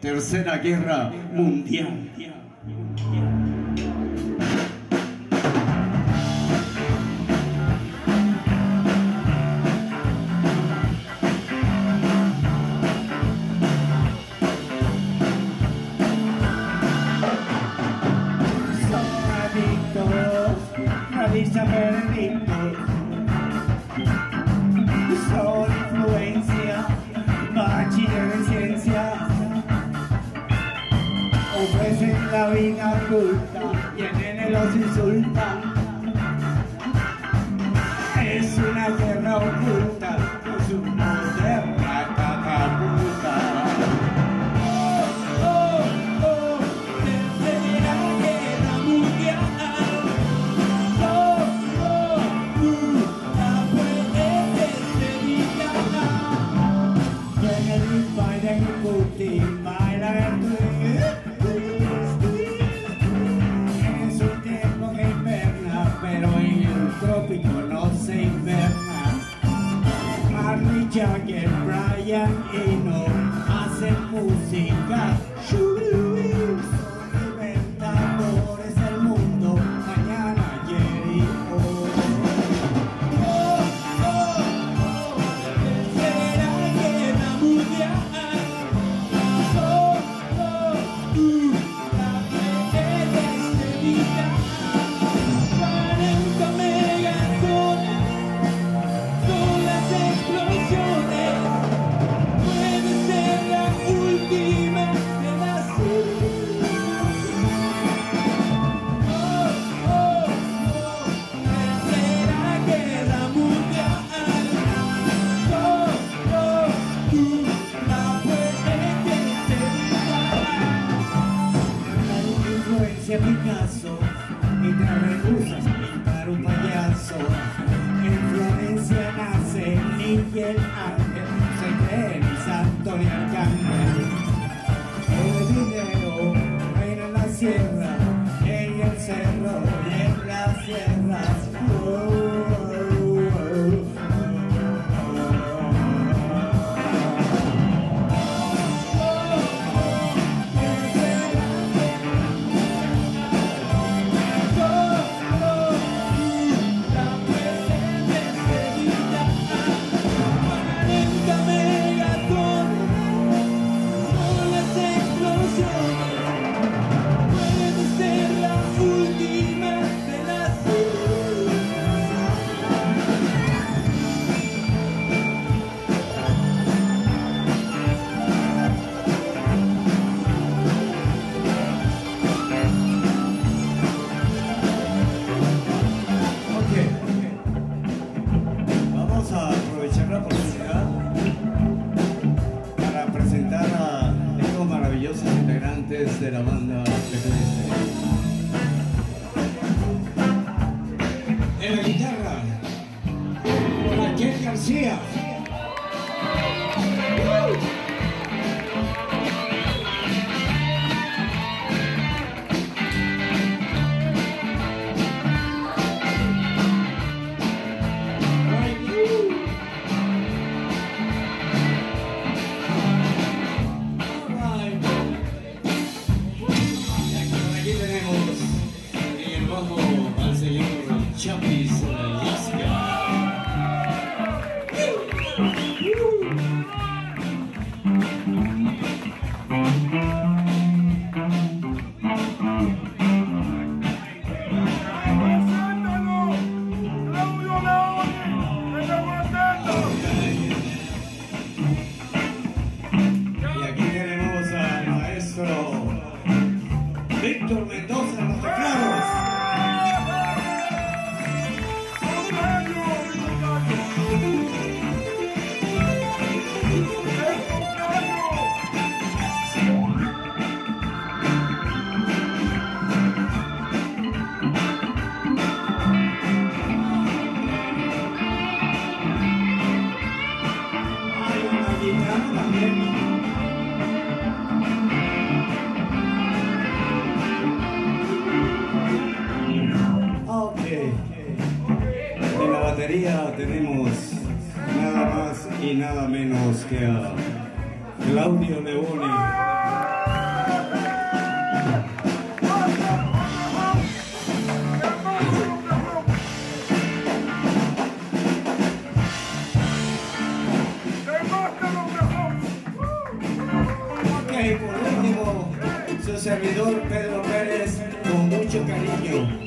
Tercera Guerra Mundial. Son adictos. La vida oculta y el nene los insulta. Es una guerra oculta, es un moderna catapulta. Oh, oh, tercera guerra mundial. Oh, oh, uh, la puedes evitar. Kennedy, Biden y Putin bailan Es Jagger, Brian Eno hacen música. Influencia Picasso y te rehusas a pintar un payaso. En Florencia nace Miguel Ángel, integrantes de la banda. En la guitarra, Raquel García. tenemos nada más y nada menos que a Claudio Leone. Ok, por último, su servidor Pedro Pérez, con mucho cariño.